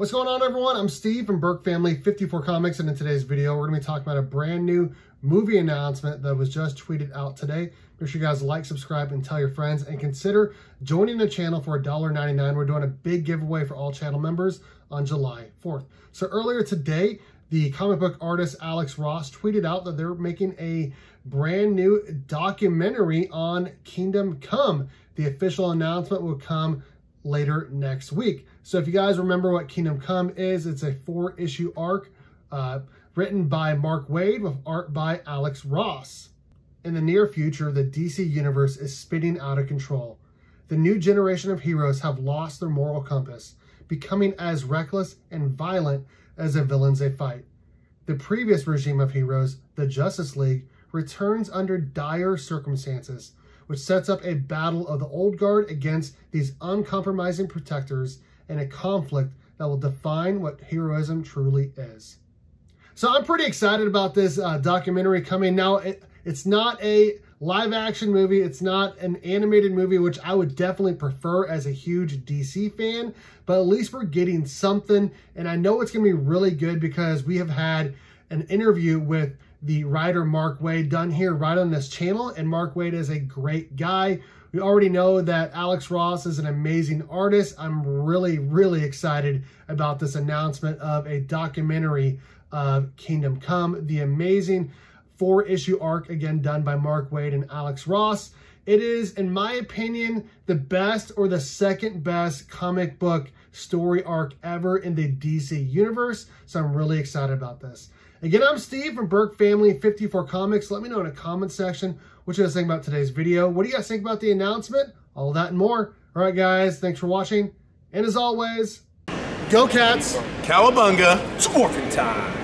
What's going on everyone? I'm Steve from Berk Family 54 Comics and in today's video we're going to be talking about a brand new movie announcement that was just tweeted out today. Make sure you guys like, subscribe, and tell your friends and consider joining the channel for $1.99. We're doing a big giveaway for all channel members on July 4th. So earlier today, the comic book artist Alex Ross tweeted out that they're making a brand new documentary on Kingdom Come. The official announcement will come later next week. So if you guys remember what Kingdom Come is, it's a four issue arc uh, written by Mark Waid with art by Alex Ross. In the near future, the DC universe is spinning out of control. The new generation of heroes have lost their moral compass, becoming as reckless and violent as the villains they fight. The previous regime of heroes, the Justice League, returns under dire circumstances, which sets up a battle of the old guard against these uncompromising protectors and a conflict that will define what heroism truly is. So I'm pretty excited about this uh, documentary coming. Now, it, it's not a live action movie. It's not an animated movie, which I would definitely prefer as a huge DC fan, but at least we're getting something. And I know it's going to be really good because we have had an interview with the writer Mark Waid done here right on this channel. And Mark Waid is a great guy. We already know that Alex Ross is an amazing artist. I'm really, really excited about this announcement of a documentary of Kingdom Come, the amazing four issue arc, again, done by Mark Waid and Alex Ross. It is, in my opinion, the best or the second best comic book story arc ever in the DC universe. So I'm really excited about this. Again, I'm Steve from Berk Family 54 Comics. Let me know in the comment section what you guys think about today's video. What do you guys think about the announcement? All that and more. All right, guys, thanks for watching. And as always, go Cats! Cowabunga! It's orphan time!